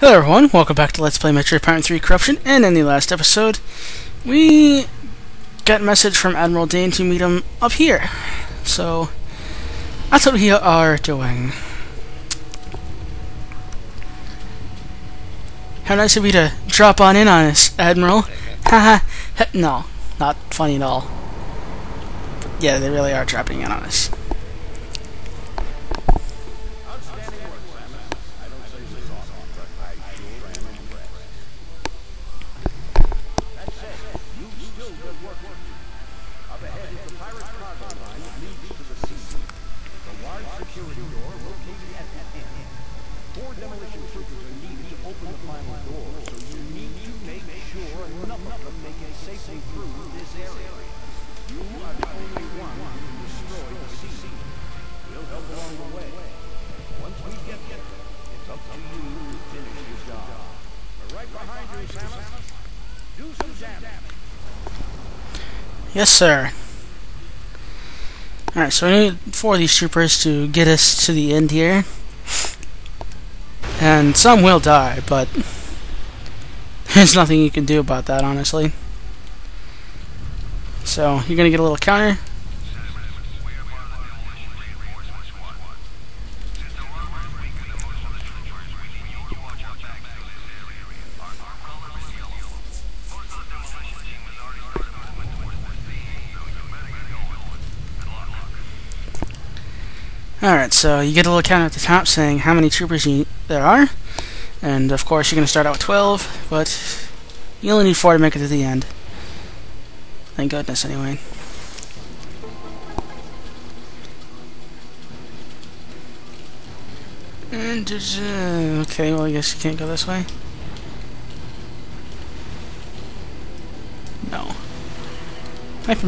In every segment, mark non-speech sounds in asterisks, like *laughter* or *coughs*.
Hello everyone, welcome back to Let's Play Metroid Prime 3 Corruption, and in the last episode, we got a message from Admiral Dane to meet him up here. So, that's what we are doing. How nice of you to drop on in on us, Admiral. *laughs* Haha, no, not funny at all. But yeah, they really are dropping in on us. Yes, sir. Alright, so we need four of these troopers to get us to the end here. And some will die, but *laughs* there's nothing you can do about that, honestly. So, you're gonna get a little counter. Alright, so you get a little counter at the top saying how many troopers you, there are. And of course, you're going to start out with 12, but you only need 4 to make it to the end. Thank goodness, anyway. And, uh, okay, well, I guess you can't go this way. No. Hyper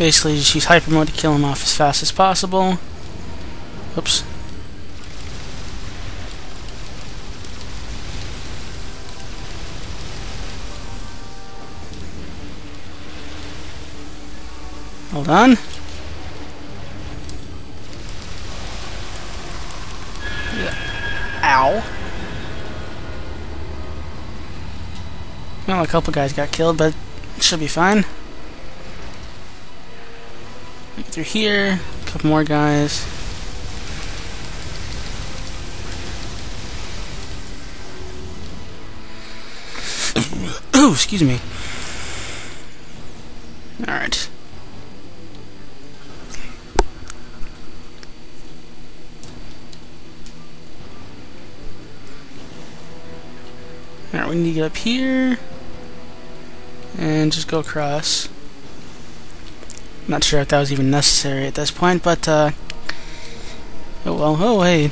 Basically, just use hyper mode to kill him off as fast as possible. Oops. Hold on. Ow. Well, a couple guys got killed, but it should be fine. Here, a couple more guys. *coughs* oh, excuse me. Alright. Alright, we need to get up here and just go across. Not sure if that was even necessary at this point, but uh, oh well. Oh hey,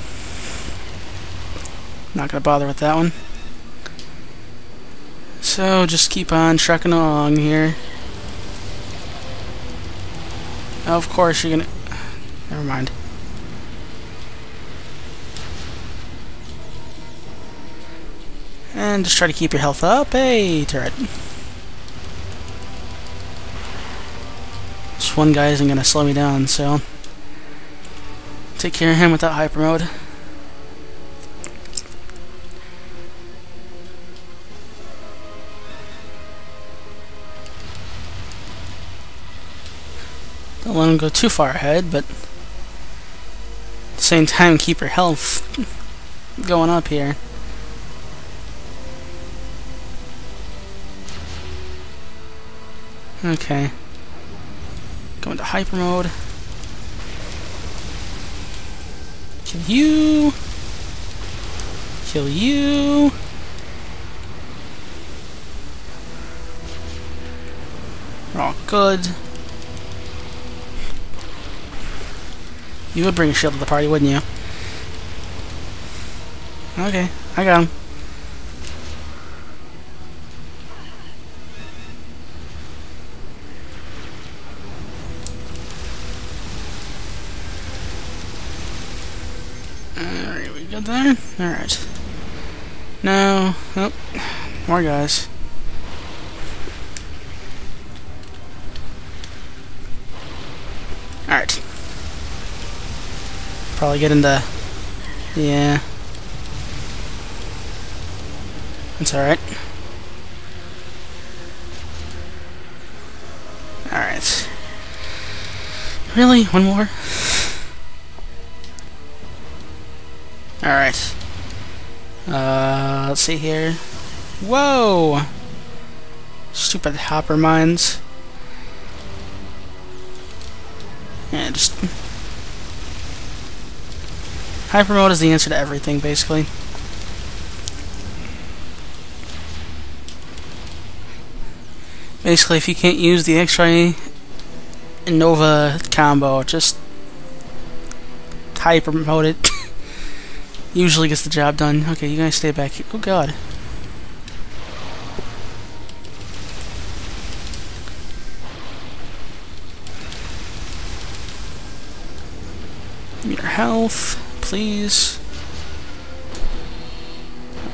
not gonna bother with that one. So just keep on trucking along here. Of course you're gonna. Never mind. And just try to keep your health up. Hey, turret. One guy isn't going to slow me down, so... Take care of him with that hyper mode. Don't let him go too far ahead, but... At the same time, keep your health *laughs* going up here. Okay. Into hyper mode. Kill you. Kill you. We're all good. You would bring a shield to the party, wouldn't you? Okay, I got him. Alright, we got there? Alright. Now, oh, more guys. Alright. Probably get into... The yeah. That's alright. Alright. Really? One more? Alright. Uh, let's see here. Whoa! Stupid hopper mines. Yeah, just... Hyper mode is the answer to everything, basically. Basically, if you can't use the X-Ray Nova combo, just hyper mode it. Usually gets the job done. Okay, you guys stay back here. Oh god. Your health, please.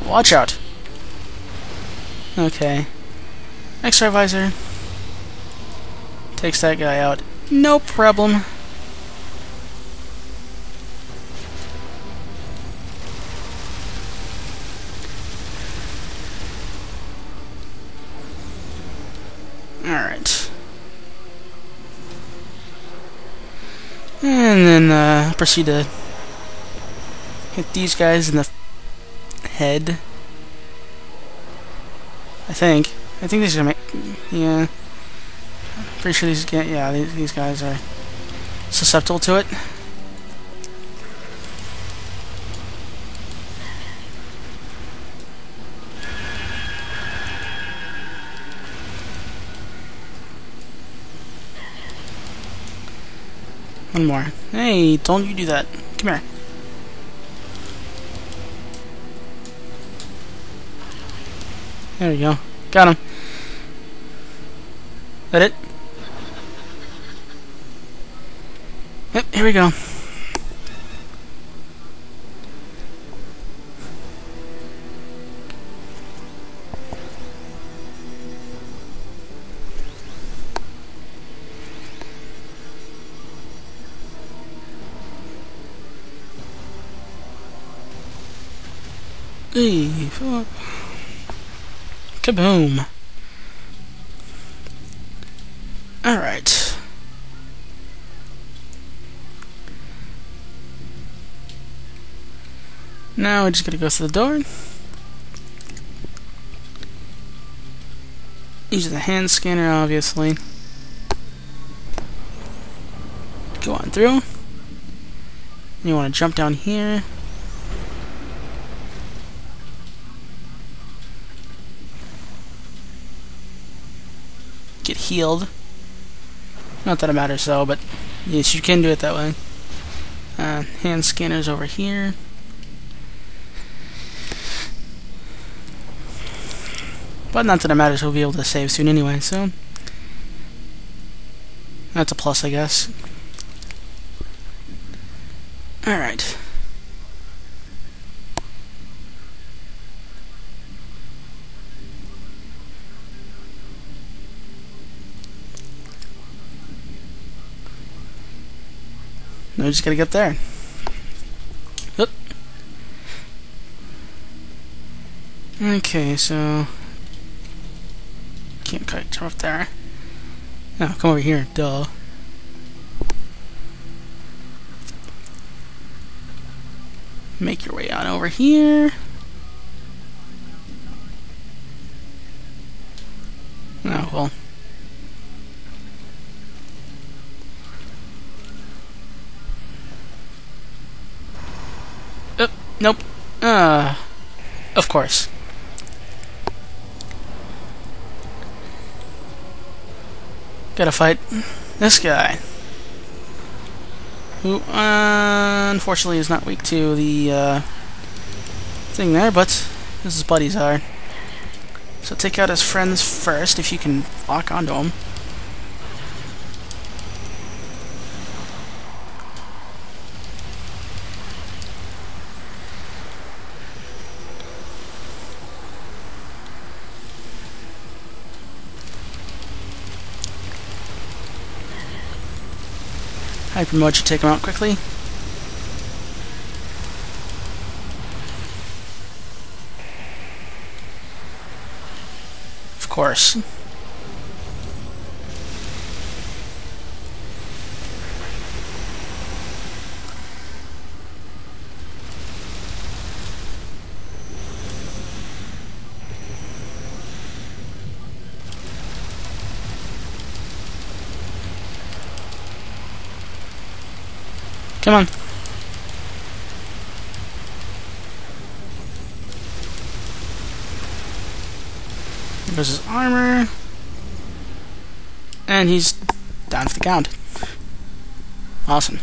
Watch out. Okay. X-ray visor. Takes that guy out. No problem. And then uh, proceed to hit these guys in the head. I think. I think these are make. Yeah. Pretty sure these get. Yeah, these, these guys are susceptible to it. One more. Hey, don't you do that. Come here. There we go. Got him. That it? Yep, here we go. Hey, fuck. Kaboom. Alright. Now we're just gonna go through the door. Use the hand scanner, obviously. Go on through. You want to jump down here. Healed. Not that it matters so, but yes, you can do it that way. Uh, hand scanners over here. But not that it matters, we'll be able to save soon anyway, so... That's a plus, I guess. Alright. Now we just gotta get there. Oop. Okay, so can't quite jump up there. No, come over here, duh. Make your way on over here. Nope. Uh, of course. Gotta fight this guy. Who, uh, unfortunately, is not weak to the uh, thing there, but his buddies are. So take out his friends first, if you can lock onto them. Hyper mode should take him out quickly. Of course. Come on. There goes his armor. And he's down for the count. Awesome.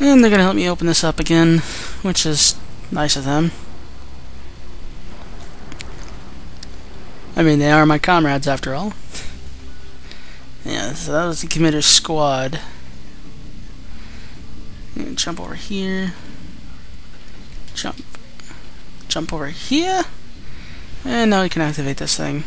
And they're gonna help me open this up again, which is nice of them. I mean, they are my comrades after all. Yeah, so that was the committer's squad. And jump over here. Jump. Jump over here. And now we can activate this thing.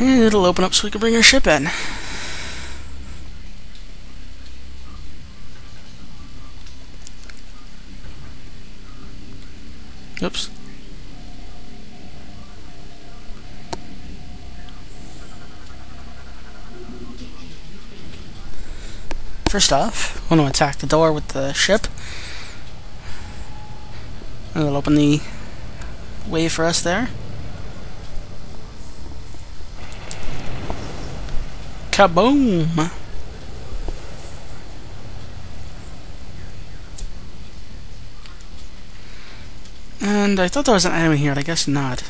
And it'll open up so we can bring our ship in. Oops. First off, I want to attack the door with the ship. And it'll open the way for us there. Kaboom! And I thought there was an item here, I guess not.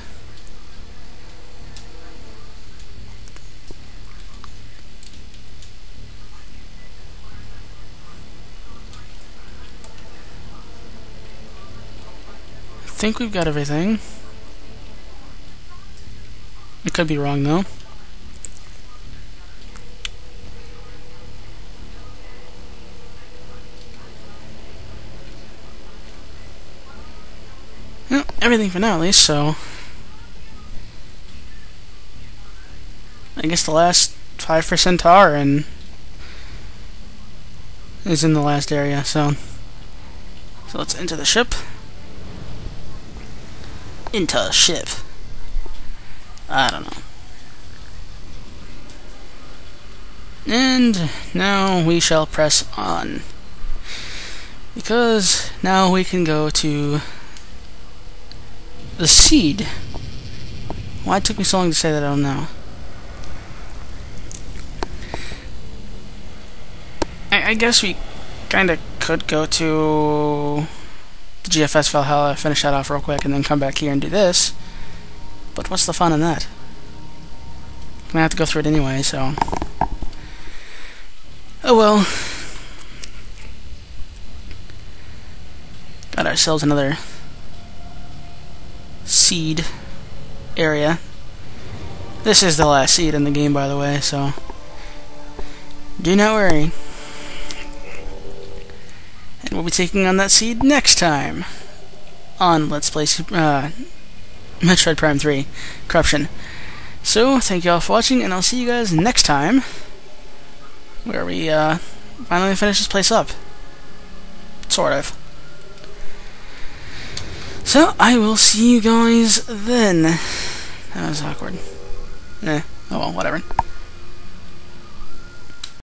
I think we've got everything. I could be wrong, though. Well, everything for now, at least, so... I guess the last 5% are and is in the last area, so... So let's enter the ship. Into ship. I don't know. And now we shall press on. Because now we can go to the seed. Why it took me so long to say that, I don't know. I, I guess we kind of could go to the GFS Valhalla, finish that off real quick, and then come back here and do this. But what's the fun in that? I'm gonna have to go through it anyway, so... Oh well. Got ourselves another seed area. This is the last seed in the game, by the way, so do not worry. And we'll be taking on that seed next time on Let's Play uh, Metroid Prime 3 Corruption. So, thank you all for watching, and I'll see you guys next time, where we uh, finally finish this place up. Sort of. So, I will see you guys then. That was awkward. Eh, oh well, whatever.